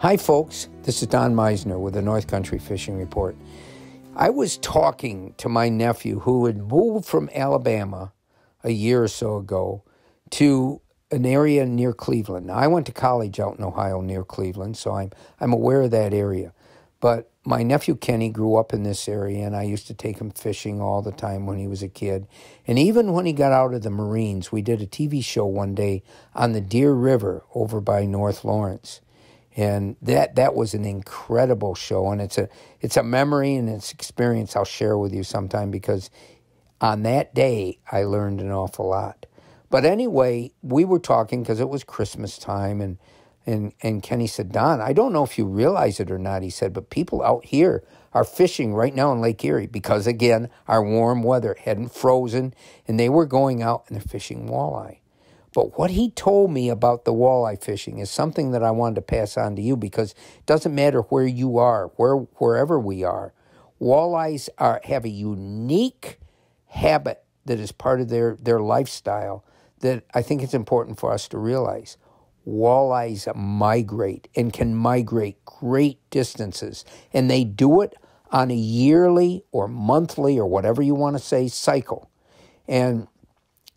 Hi, folks. This is Don Meisner with the North Country Fishing Report. I was talking to my nephew who had moved from Alabama a year or so ago to an area near Cleveland. Now, I went to college out in Ohio near Cleveland, so I'm I'm aware of that area. But my nephew Kenny grew up in this area, and I used to take him fishing all the time when he was a kid. And even when he got out of the Marines, we did a TV show one day on the Deer River over by North Lawrence and that that was an incredible show and it's a it's a memory and it's experience I'll share with you sometime because on that day I learned an awful lot. But anyway, we were talking because it was Christmas time and and and Kenny said, "Don, I don't know if you realize it or not." He said, "But people out here are fishing right now in Lake Erie because again, our warm weather hadn't frozen and they were going out and they're fishing walleye." But what he told me about the walleye fishing is something that I wanted to pass on to you because it doesn't matter where you are, where wherever we are, walleyes are have a unique habit that is part of their, their lifestyle that I think it's important for us to realize. Walleyes migrate and can migrate great distances, and they do it on a yearly or monthly or whatever you want to say cycle. And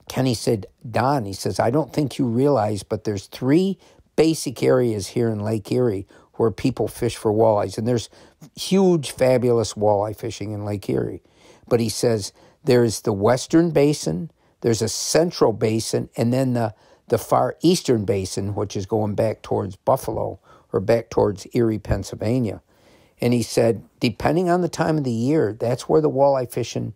Kenny said, Don, he says, I don't think you realize, but there's three basic areas here in Lake Erie where people fish for walleyes. And there's huge, fabulous walleye fishing in Lake Erie. But he says there's the western basin, there's a central basin, and then the, the far eastern basin, which is going back towards Buffalo or back towards Erie, Pennsylvania. And he said, depending on the time of the year, that's where the walleye fishing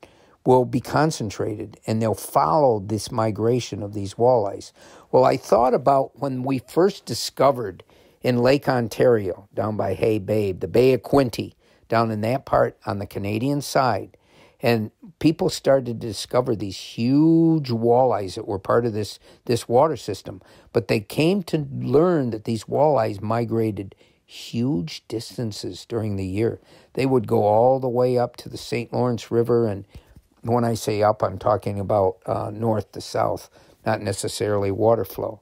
will be concentrated and they'll follow this migration of these walleyes. Well, I thought about when we first discovered in Lake Ontario, down by Hay Bay, the Bay of Quinte, down in that part on the Canadian side. And people started to discover these huge walleyes that were part of this, this water system. But they came to learn that these walleyes migrated huge distances during the year. They would go all the way up to the St. Lawrence River and when I say up, I'm talking about uh, north to south, not necessarily water flow.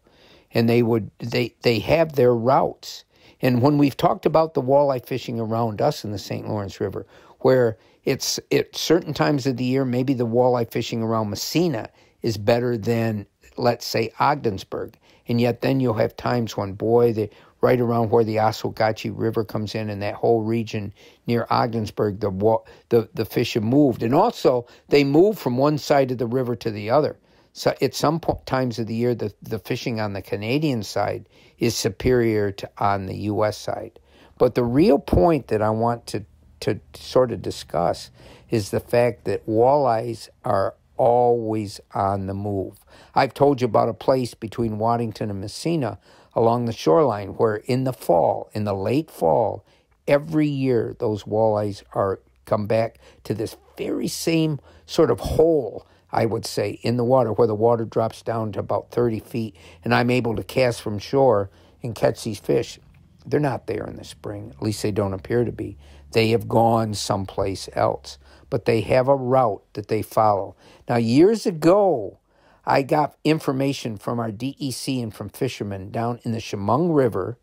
And they would they they have their routes. And when we've talked about the walleye fishing around us in the St. Lawrence River, where it's at certain times of the year, maybe the walleye fishing around Massena is better than let's say Ogdensburg. And yet then you'll have times when boy, the right around where the Oswegatchie River comes in and that whole region near Ogdensburg, the, the, the fish have moved. And also, they move from one side of the river to the other. So at some times of the year, the, the fishing on the Canadian side is superior to on the U.S. side. But the real point that I want to, to sort of discuss is the fact that walleyes are always on the move. I've told you about a place between Waddington and Massena along the shoreline where in the fall, in the late fall, every year those walleyes are come back to this very same sort of hole, I would say, in the water where the water drops down to about 30 feet and I'm able to cast from shore and catch these fish. They're not there in the spring, at least they don't appear to be. They have gone someplace else, but they have a route that they follow. Now, years ago, I got information from our DEC and from fishermen down in the Chemung River,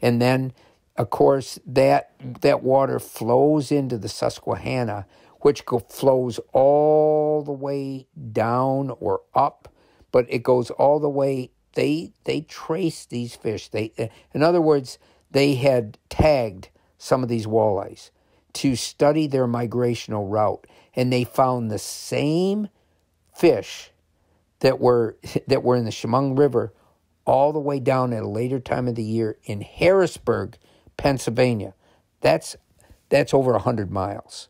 and then, of course, that that water flows into the Susquehanna, which go, flows all the way down or up, but it goes all the way. They they trace these fish. They, in other words, they had tagged some of these walleyes to study their migrational route, and they found the same fish that were that were in the Chemung River all the way down at a later time of the year in Harrisburg, Pennsylvania. That's that's over 100 miles.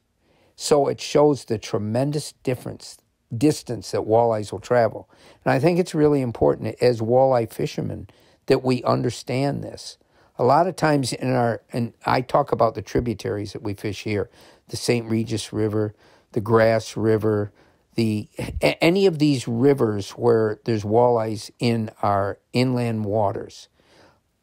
So it shows the tremendous difference distance that walleyes will travel. And I think it's really important as walleye fishermen that we understand this. A lot of times in our and I talk about the tributaries that we fish here, the St. Regis River, the Grass River, the any of these rivers where there's walleyes in our inland waters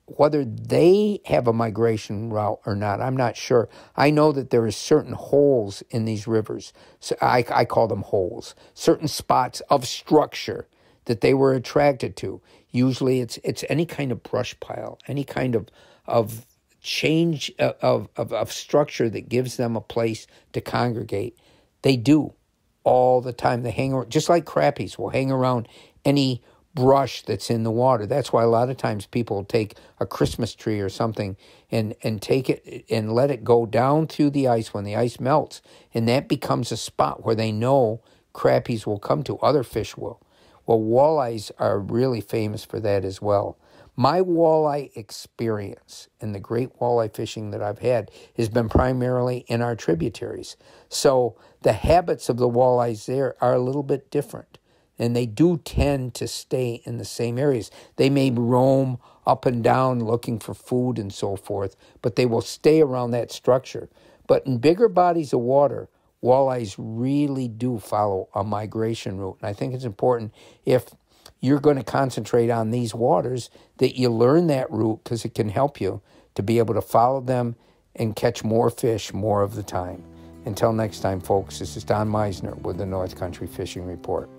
whether they have a migration route or not i'm not sure. I know that there are certain holes in these rivers. So I, I call them holes. Certain spots of structure that they were attracted to. Usually it's it's any kind of brush pile any kind of of change uh, of, of, of structure that gives them a place to congregate. They do all the time. They hang around, just like crappies will hang around any brush that's in the water. That's why a lot of times people take a Christmas tree or something and, and take it and let it go down through the ice when the ice melts. And that becomes a spot where they know crappies will come to, other fish will. Well, walleyes are really famous for that as well. My walleye experience and the great walleye fishing that I've had has been primarily in our tributaries. So the habits of the walleyes there are a little bit different. And they do tend to stay in the same areas. They may roam up and down looking for food and so forth, but they will stay around that structure. But in bigger bodies of water, walleyes really do follow a migration route. And I think it's important if you're going to concentrate on these waters, that you learn that route because it can help you to be able to follow them and catch more fish more of the time. Until next time, folks, this is Don Meisner with the North Country Fishing Report.